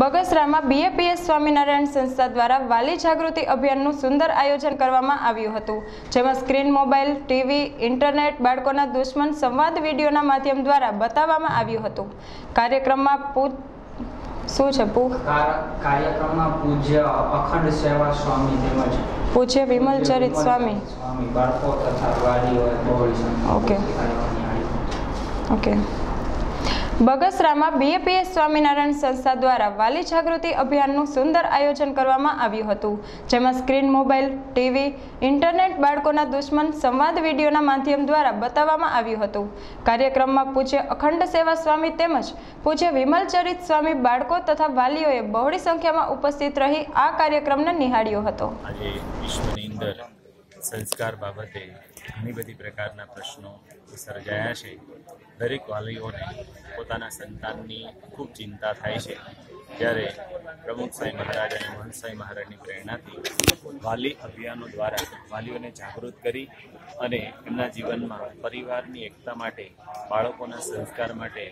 બગસરામાં BAPS Swaminarayan સંસ્થા દ્વારા વાલી જાગૃતિ અભિયાનનું સુંદર આયોજન કરવામાં આવ્યું હતું જેમાં સ્ક્રીન મોબાઈલ ટીવી ઇન્ટરનેટ બાળકોના દુશ્મન સંવાદ વિડીયોના માધ્યમ દ્વારા બતાવવામાં આવ્યું હતું. કાર્યક્રમમાં શું છે કાર્યક્રમમાં પૂજ્ય અખંડ સેવા સ્વામી તેમજ પૂજ્ય વિમલ ચરિત સ્વામી. સ્વામી બાળકો તથા ઓકે. ઓકે. બગસરામાં બીએપીએસ સ્વામિનારાયણ સંસ્થા દ્વારા વાલી જાગૃતિ અભિયાનનું સુંદર આયોજન કરવામાં આવ્યું હતું, જેમાં સ્ક્રીન મોબાઈલ, ટીવી, ઇન્ટરનેટ બાળકોના દુશ્મન સંવાદ વિડીયોના માધ્યમ દ્વારા બતાવવામાં આવ્યું હતું. કાર્યક્રમમાં પૂજ્ય અખંડ સેવા સ્વામી તેમજ પૂજ્ય વિમલ ચરિત સ્વામી બાળકો તથા વાલીઓએ બહોળી સંખ્યામાં ઉપસ્થિત રહી આ કાર્યક્રમને નિહાળ્યો હતો. સંસ્કાર બાબતે ઘણી બધી પ્રકારના પ્રશ્નો સર્જાયા છે. દરેક વાલીઓને પોતાના સંતાનની ખૂબ ચિંતા થાય છે. ત્યારે પ્રમુખ સાંઈ મહારાજ અને મહંત મહારાજની પ્રેરણાથી વાલી અભિયાનો દ્વારા વાલીઓને જાગૃત કરી અને એમના જીવનમાં પરિવારની એકતા માટે, બાળકોના સંસ્કાર માટે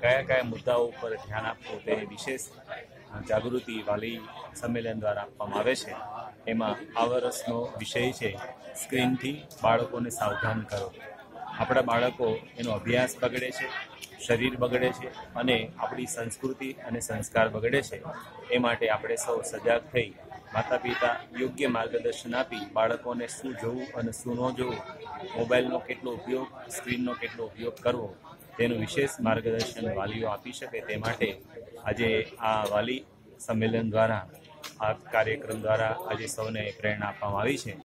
કયા કયા મુદ્દાઓ ઉપર ધ્યાન આપવું તે વિશેષ જાગૃતિ વાલી સંમેલન દ્વારા આપવામાં આવે છે. એમાં આ વર્ષનો વિષય છે, સ્ક્રીનથી બાળકોને સાવધાન કરો. આપણા બાળકો એનો અભ્યાસ બગડે છે, શરીર બગડે છે અને આપણી સંસ્કૃતિ અને સંસ્કાર બગડે છે. એ માટે આપણે સૌ સજાગ થઈ માતા પિતા યોગ્ય માર્ગદર્શન આપી બાળકોને શું જોવું અને શું ન જોવું, મોબાઈલનો કેટલો ઉપયોગ, સ્ક્રીનનો કેટલો ઉપયોગ કરવો, તેનું વિશેષ માર્ગદર્શન વાલીઓ આપી શકે તે માટે આજે આ વાલી સંમેલન દ્વારા, આ કાર્યક્રમ દ્વારા આજે સૌને પ્રેરણા આપવામાં આવી છે.